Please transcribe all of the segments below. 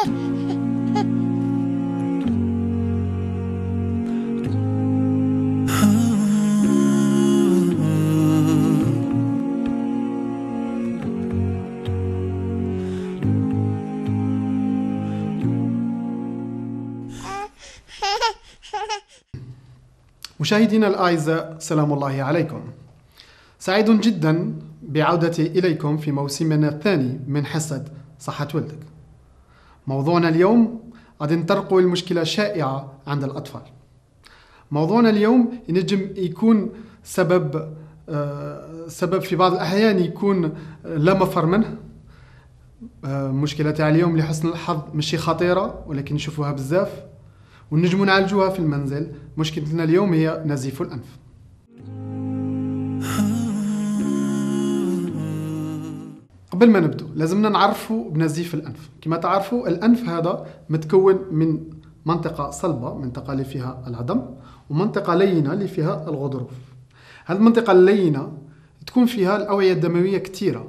مشاهدينا الأعزاء سلام الله عليكم. سعيد جدا بعودتي إليكم في موسمنا الثاني من حصة صحة ولدك. موضوعنا اليوم غادي نطرقوا المشكلة شائعة عند الأطفال. موضوعنا اليوم ينجم يكون سبب آه، سبب في بعض الأحيان يكون لا مفر منه. آه، مشكلة تاع اليوم لحسن الحظ ماشي خطيرة ولكن نشوفوها بزاف ونجمو نعالجوها في المنزل. مشكلتنا اليوم هي نزيف الأنف. قبل ما نبدو لازمنا نعرفوا بنزيف الأنف. كما تعرفوا الأنف هذا متكون من منطقة صلبة منطقة اللي فيها العظم ومنطقة لينة اللي فيها الغضروف. هذه المنطقة اللينة تكون فيها الأوعية الدموية كثيرة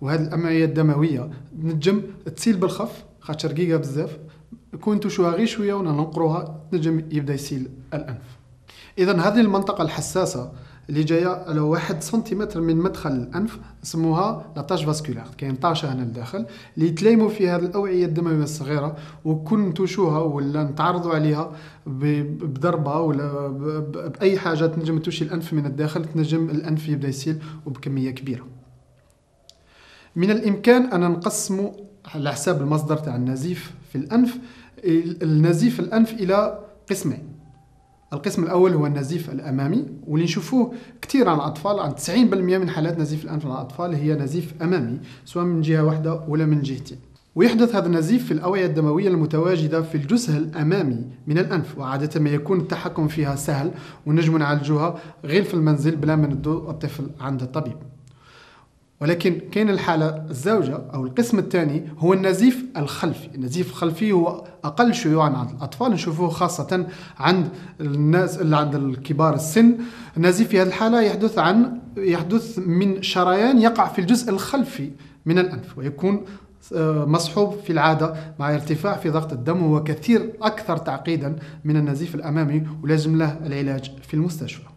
وهذه الأوعية الدموية نجم تسيل بالخف خاطر رقيقة بزاف كون توشوها غير شوية وننقروها نجم يبدأ يسيل الأنف. اذا هذه المنطقة الحساسة اللي جاية على واحد سنتيمتر من مدخل الأنف اسموها la tache vasculaire كاين tache هنا لداخل اللي يتلايموا فيها الأوعية الدموية الصغيرة وكون نتوشوها ولا نتعرضوا عليها بضربة ولا بأي حاجة تنجم توشي الأنف من الداخل تنجم الأنف يبدأ يسيل وبكمية كبيرة. من الإمكان أن نقسم على حساب المصدر تاع النزيف في الأنف النزيف الأنف إلى قسمين. القسم الأول هو النزيف الأمامي واللي نشوفوه كثير عن الأطفال عن 90% من حالات نزيف الأنف عند الأطفال هي نزيف أمامي سواء من جهة واحدة ولا من جهتين. ويحدث هذا النزيف في الأوعية الدموية المتواجدة في الجزء الأمامي من الأنف وعادة ما يكون التحكم فيها سهل ونجم نعالجوها غير في المنزل بلا ما ندو الطفل عند الطبيب. ولكن كاين الحالة الزوجة أو القسم الثاني هو النزيف الخلفي. النزيف الخلفي هو أقل شيوعا عند الأطفال نشوفوه خاصة عند الناس اللي عند الكبار السن. النزيف في هذه الحالة يحدث عن يحدث من شريان يقع في الجزء الخلفي من الأنف ويكون آه، مصحوب في العادة مع ارتفاع في ضغط الدم وهو كثير أكثر تعقيدا من النزيف الأمامي ولازم له العلاج في المستشفى.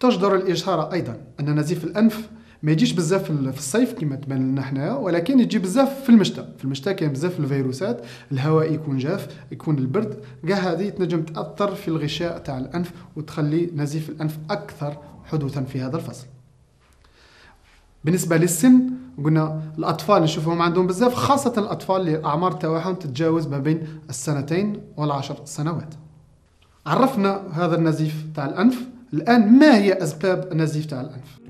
تجدر الإشارة أيضا أن نزيف الأنف ما يجيش بزاف في الصيف كما تبان لنا حنايا ولكن يجي بزاف في المشتى. في المشتى كاين بزاف الفيروسات الهواء يكون جاف يكون البرد كاع هذه تنجم تأثر في الغشاء تاع الأنف وتخلي نزيف الأنف أكثر حدوثا في هذا الفصل. بالنسبة للسن قلنا الأطفال نشوفهم عندهم بزاف خاصة الأطفال اللي الأعمار تاعهم تتجاوز ما بين السنتين والعشر سنوات. عرفنا هذا النزيف تاع الأنف الآن ما هي أسباب النزيف تاع الأنف؟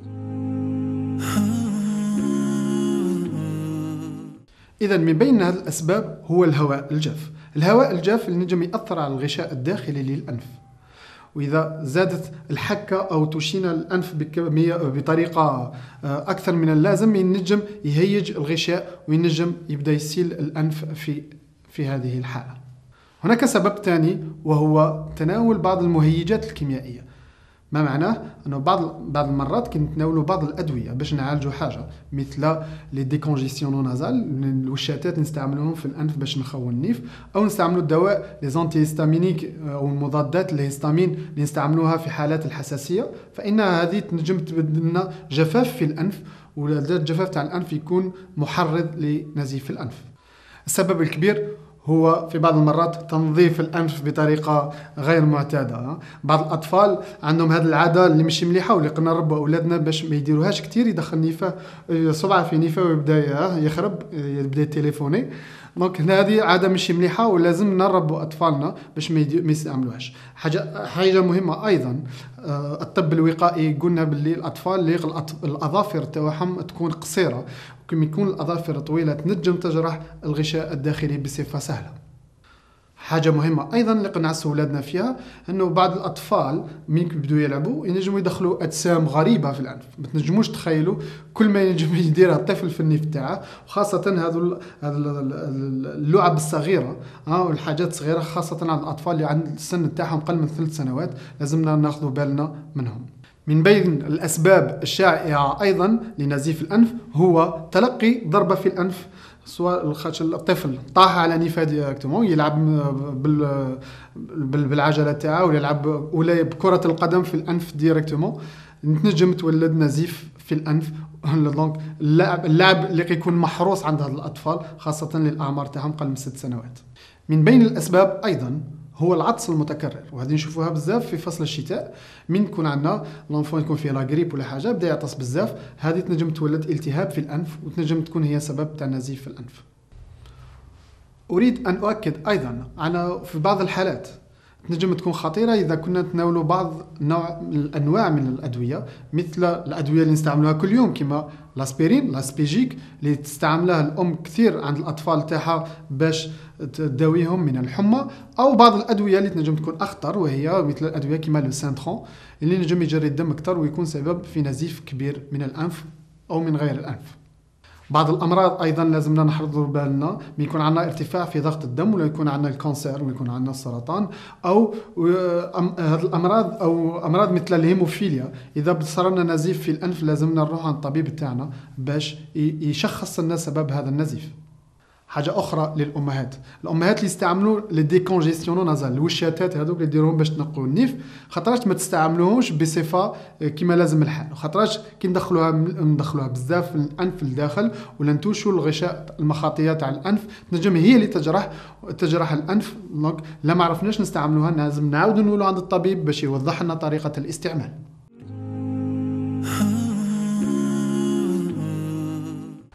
إذا من بين هذه الأسباب هو الهواء الجاف. الهواء الجاف اللي نجم يأثر على الغشاء الداخلي للأنف. وإذا زادت الحكة أو تشين الأنف بطريقة آه، أكثر من اللازم ينجم يهيج الغشاء وينجم يبدأ يسيل الأنف في في هذه الحالة. هناك سبب ثاني وهو تناول بعض المهيجات الكيميائية. ما معناه أنه بعض بعض المرات كنتناولوا بعض الأدوية باش نعالجوا حاجة مثل les décongestionnants nasals الوشاتات نستعملوهم في الأنف باش ننقوا النيف أو نستعملوا الدواء les antihistaminiques أو المضادات الهيستامين اللي نستعملوها في حالات الحساسية. فإن هذه تنجم تبدل لنا جفاف في الأنف والجفاف تاع الأنف يكون محرض لنزيف الأنف. السبب الكبير هو في بعض المرات تنظيف الأنف بطريقة غير معتادة بعض الأطفال عندهم هذه العادة اللي مش مليحة واللي قلنا نربوا أولادنا باش ما يديروهاش كثير يدخل نيفه صبعه في نيفه ويبدأ يخرب يبدأ يتليفوني. دونك هذه عادة مش مليحة ولازم نربوا أطفالنا باش ما يستعملوهاش. حاجة حاجة مهمة أيضا آه، الطب الوقائي قلنا باللي الأطفال اللي الأظافر تاعهم تكون قصيرة. كم يكون الأظافر طويلة تنجم تجرح الغشاء الداخلي بصفة سهلة. حاجة مهمة. أيضا اللي قنعسوا ولادنا فيها إنه بعض الأطفال من يبدوا يلعبوا ينجموا يدخلوا أجسام غريبة في الأنف. ما تنجموش تخيلوا كل ما ينجم يديرها الطفل في النيف تاعه وخاصة هذو اللعب الصغيرة ها والحاجات الصغيرة خاصة عند الأطفال اللي عند السن تاعهم قل من ثلاث سنوات لازمنا ناخذ بالنا منهم. من بين الأسباب الشائعة أيضا لنزيف الأنف هو تلقي ضربة في الأنف. سواء خاطر الطفل طاح على نيفه directement يلعب بال بالعجلة تاعو ولا يلعب ولا بكرة القدم في الأنف directement. تنجم تولد نزيف في الأنف. donc اللاعب اللاعب اللي يكون محروس عند هاد الأطفال خاصة للأعمار تاعهم قل من ست سنوات. من بين الأسباب أيضا هو العطس المتكرر. وهذه نشوفوها بزاف في فصل الشتاء. من يكون عندنا l'enfant يكون فيه la grippe ولا حاجة بدا يعطس بزاف. هذه تنجم تولد التهاب في الأنف وتنجم تكون هي سبب تاع نزيف في الأنف. أريد أن أؤكد أيضا على في بعض الحالات. تنجم تكون خطيرة إذا كنا نتناولوا بعض نوع الأنواع من الأدوية مثل الأدوية اللي نستعملوها كل يوم كما l'aspirine l'Aspégic اللي تستعملها الأم كثير عند الأطفال تاعها باش تداويهم من الحمى أو بعض الأدوية اللي تنجم تكون أخطر وهي مثل الأدوية كما le Sintrom اللي نجم يجري الدم أكثر ويكون سبب في نزيف كبير من الأنف أو من غير الأنف. بعض الأمراض أيضا لازمنا نردوا بالنا يكون عندنا ارتفاع في ضغط الدم ولا يكون عندنا le cancer ولا يكون عندنا السرطان أو هذه الأمراض أو أمراض مثل الهيموفيليا. إذا صار لنا نزيف في الأنف لازمنا نروح عند الطبيب تاعنا باش يشخص لنا سبب هذا النزيف. حاجة أخرى للأمهات. الأمهات اللي يستعملوا les décongestionnants nasals الوشاتات هذوك اللي يديروهم باش تنقوا النيف خاطرش ما تستعملوهمش بصفة كما لازم الحال. خاطرش كي ندخلوها ندخلوها بزاف الأنف لداخل ولا نتوشيوا الغشاء المخاطية تاع الأنف تنجم هي اللي تجرح تجرح الأنف. donc لا ما عرفناش نستعملوها لازم نعاودوا نقولوا عند الطبيب باش يوضح لنا طريقة الاستعمال.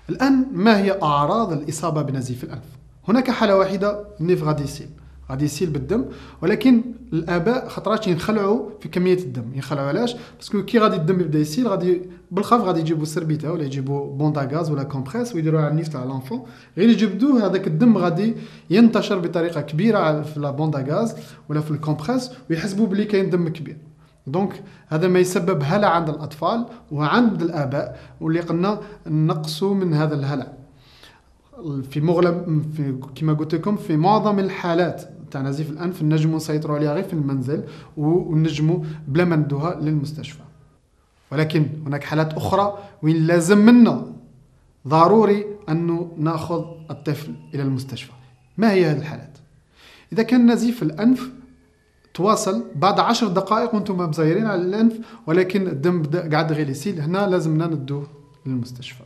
الآن ما هي أعراض الإصابة بنزيف الأنف؟ هناك حالة واحدة النيف غادي يسيل غادي يسيل بالدم ولكن الآباء خطرات ينخلعوا في كمية الدم. ينخلعوا علاش؟ parce que كي غادي الدم يبدأ يسيل غادي بالخف غادي يجيبوا سربيتا ولا يجيبوا bande à gaz ولا compresse ويديروها على النيف تاع l'enfant غير يجبدوه هذاك الدم غادي ينتشر بطريقة كبيرة في la bande à gaz ولا في ال compresse ويحسبوا بلي كاين دم كبير. donc هذا ما يسبب هلع عند الأطفال وعند الآباء واللي قلنا نقصوا من هذا الهلع. في مغلب في كما قلت لكم في معظم الحالات تاع نزيف الأنف نجموا نسيطروا عليها غير في المنزل ونجموا بلا ما ندوها للمستشفى. ولكن هناك حالات أخرى وين لازم منا ضروري انه نأخذ الطفل إلى المستشفى. ما هي هذه الحالات؟ إذا كان نزيف الأنف تواصل بعد عشر دقائق وأنتم مزيرين على الأنف ولكن الدم قاعد غير يسيل. هنا لازمنا ندوه للمستشفى.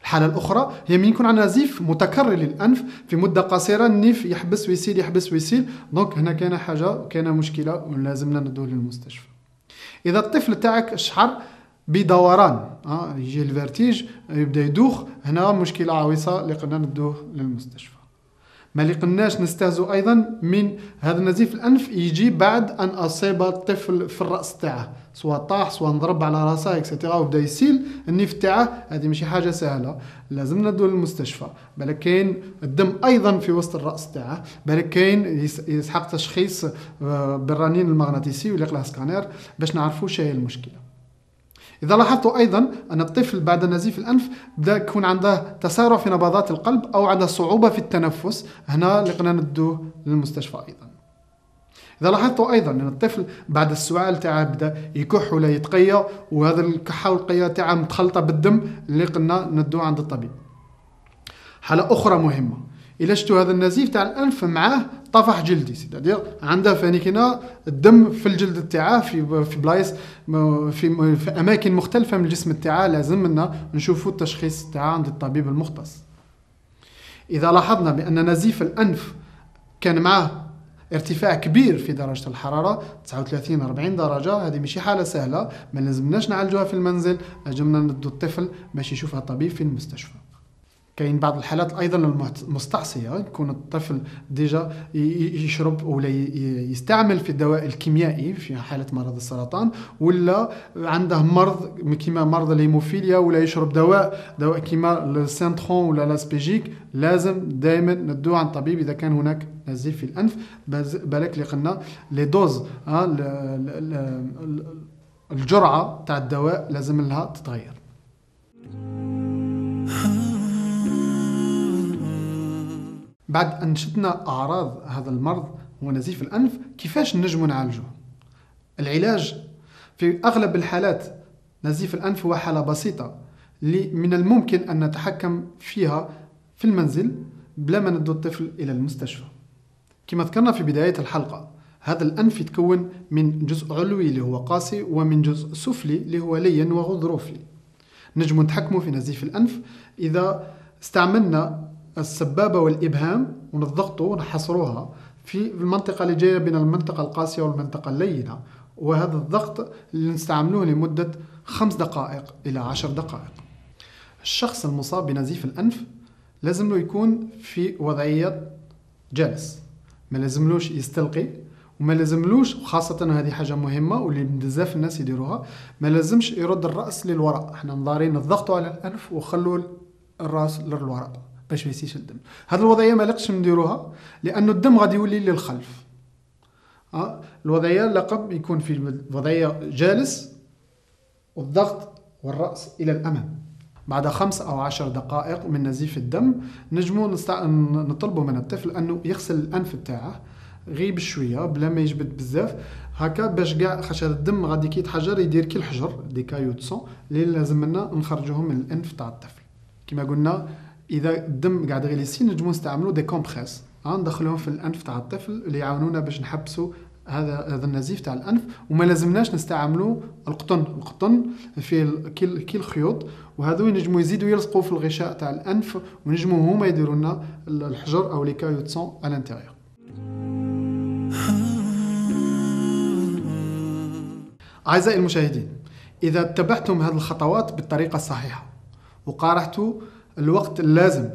الحالة الأخرى هي من يكون عندنا نزيف متكرر للأنف في مدة قصيرة النيف يحبس ويسيل يحبس ويسيل. donc هنا كان حاجة كان مشكلة ولازمنا ندوه للمستشفى. إذا الطفل تاعك شعر بدوران آه يجي ال vertige يبدأ يدوخ هنا مشكلة عويصة اللي قلنا ندوه للمستشفى. ما لازمناش نستهزو أيضا من هذا النزيف الأنف يجي بعد أن أصيب الطفل في الرأس تاعه سواء طاح سواء انضرب على راسه etcetera وبدا يسيل النيف تاعه. هذه ماشي حاجة سهلة لازم ندو للمستشفى. بالك كاين الدم أيضا في وسط الرأس تاعه. بالك كاين يسحق تشخيص آه، بالرنين المغناطيسي ولا يقلع سكانير باش نعرفوا شنو هي المشكلة. إذا لاحظتوا أيضا أن الطفل بعد نزيف الأنف بدأ يكون عنده تسارع في نبضات القلب أو عنده صعوبة في التنفس. هنا لقنا ندوه للمستشفى أيضا. إذا لاحظتوا أيضا أن الطفل بعد السؤال تاعه بدأ يكح ولا يتقيأ وهذا الكحة والقيا تاعه متخلطة بالدم اللي قلنا ندوه عند الطبيب. حالة أخرى مهمة. إلا شفتوا هذا النزيف تاع الأنف معاه طفح جلدي سيتادير عنده فاني كنا الدم في الجلد تاعه في في بلايص في, في أماكن مختلفة من الجسم تاعه لازم لنا نشوفوا التشخيص تاعه عند الطبيب المختص. إذا لاحظنا بأن نزيف الأنف كان معاه ارتفاع كبير في درجة الحرارة 39 40 درجة هذه ماشي حالة سهلة. ما لازمناش نعالجوها في المنزل لازمنا ندو الطفل باش يشوفها طبيب في المستشفى. كاين بعض الحالات أيضا المستعصية يكون الطفل déjà يشرب ولا يستعمل في الدواء الكيميائي في حالة مرض السرطان ولا عنده مرض كيما مرض الهيموفيليا ولا يشرب دواء دواء كيما ال Sintrom ولا l'Aspégic لازم دائما ندو عن طبيب إذا كان هناك نزيف في الأنف. بالك اللي قلنا لي دوز الجرعة تاع الدواء لازم لها تتغير. بعد أن شدنا أعراض هذا المرض هو نزيف الأنف كيفاش نجم نعالجه العلاج في أغلب الحالات نزيف الأنف هو حالة بسيطة من الممكن أن نتحكم فيها في المنزل بلا ما ندو الطفل إلى المستشفى. كما ذكرنا في بداية الحلقة هذا الأنف يتكون من جزء علوي اللي هو قاسي ومن جزء سفلي اللي هو لين وغضروفي. نجم نتحكموا في نزيف الأنف إذا استعملنا السبابة والإبهام ونضغطوا ونحصروها في المنطقة اللي جاية بين المنطقة القاسية والمنطقة اللينة. وهذا الضغط اللي نستعملوه لمدة خمس دقائق إلى عشر دقائق. الشخص المصاب بنزيف الأنف لازم له يكون في وضعية جالس ما لازملوش يستلقي وما لازملوش وخاصة هذه حاجة مهمة واللي بزاف الناس يديروها ما لازمش يرد الرأس للوراء. إحنا نضارين نضغطوا على الأنف وخلوا الرأس للوراء. باش ما يسيش الدم. هذه الوضعية ما لقش نديروها لأنه الدم غادي يولي للخلف. أه؟ الوضعية لقب يكون في الوضعية جالس والضغط والرأس إلى الأمام. بعد خمس أو عشر دقائق من نزيف الدم نجمو نستع... نطلبوا من الطفل أنه يغسل الأنف بتاعه غير بشوية بلا ما يجبد بزاف. هكا باش كاع خاطر الدم غادي كي يتحجر يدير كي الحجر des caillots sang اللي لازم لنا نخرجوهم من الأنف تاع الطفل. كما قلنا إذا الدم قاعد غير يسيل نجمو نستعملوا des compresses ندخلوهم في الأنف تاع الطفل اللي يعاونونا باش نحبسوا هذا هذا النزيف تاع الأنف. وما لازمناش نستعملوا القطن. القطن فيه كي كي الخيوط وهذو ينجموا يزيدوا يلصقوا في الغشاء تاع الأنف ونجموا هما يديروا لنا الحجر أو les caillots sang à l'intérieur أعزائي المشاهدين إذا اتبعتم هذه الخطوات بالطريقة الصحيحة وقارعتوا الوقت اللازم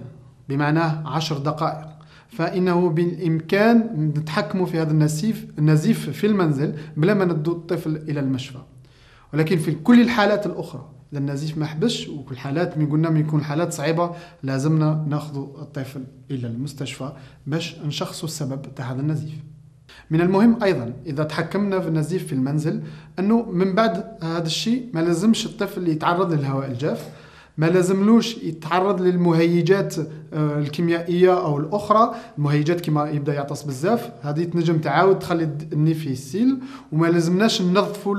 بمعناه عشر دقائق. فإنه بالإمكان نتحكموا في هذا النزيف النزيف في المنزل بلا ما ندو الطفل إلى المشفى. ولكن في كل الحالات الأخرى إذا النزيف ما حبش وكل حالات من قلنا من يكون حالات صعيبة لازمنا ناخذ الطفل إلى المستشفى باش نشخصوا السبب تاع هذا النزيف. من المهم أيضا إذا تحكمنا في النزيف في المنزل أنه من بعد هذا الشيء ما لازمش الطفل يتعرض للهواء الجاف ما لازملوش يتعرض للمهيجات آه، الكيميائية أو الأخرى. المهيجات كما يبدأ يعطس بزاف. هذه تنجم تعاود تخلي النيف يسيل وما لازمناش ننظفوا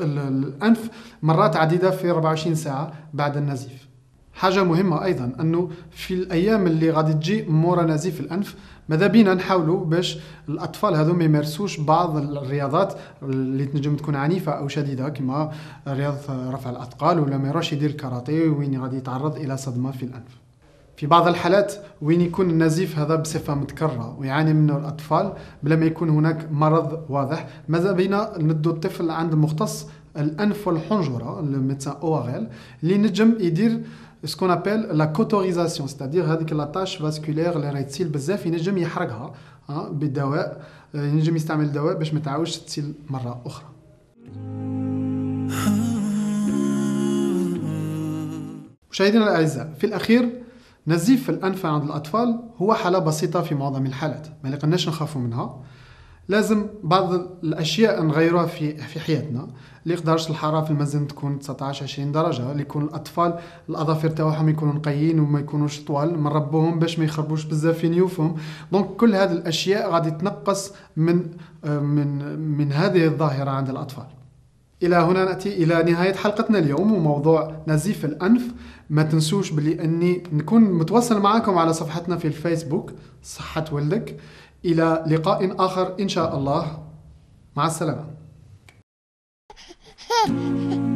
الأنف مرات عديدة في 24 ساعة بعد النزيف. حاجة مهمة أيضا أنه في الأيام اللي غادي تجي مورا نزيف الأنف ماذا بينا نحاولوا باش الأطفال هذو ما يمارسوش بعض الرياضات اللي تنجم تكون عنيفة أو شديدة كما رياضة رفع الأثقال ولا ما يروحش يدير الكاراتيه وين غادي يتعرض إلى صدمة في الأنف. في بعض الحالات وين يكون النزيف هذا بصفة متكررة ويعاني منه الأطفال بلا ما يكون هناك مرض واضح. ماذا بينا نديو الطفل عند مختص الأنف والحنجرة الـ médecin ORL اللي نجم يدير ce qu'on appelle la cautérisation c'est-à-dire هذيك la tache vasculaire اللي راهي تسيل بزاف ينجم يحرقها بالدواء ينجم يستعمل الدواء باش ما تعاودش تسيل مرة أخرى. مشاهدينا الأعزاء في الأخير نزيف الأنف عند الأطفال هو حالة بسيطة في معظم الحالات ما لقناش نخافوا منها. لازم بعض الأشياء نغيروها في في حياتنا. اللي يقدرش الحرارة في المنزل تكون 19 20 درجة اللي يكون الأطفال الأظافر تاعهم يكونوا نقيين وما يكونوش طوال نربوهم باش ما يخربوش بزاف في نيوفهم دونك كل هذه الأشياء غادي تنقص من من من هذه الظاهرة عند الأطفال. إلى هنا نأتي إلى نهاية حلقتنا اليوم وموضوع نزيف الأنف. ما تنسوش بلي أني نكون متواصل معكم على صفحتنا في الفيسبوك صحة ولدك إلى لقاء آخر إن شاء الله. مع السلامة.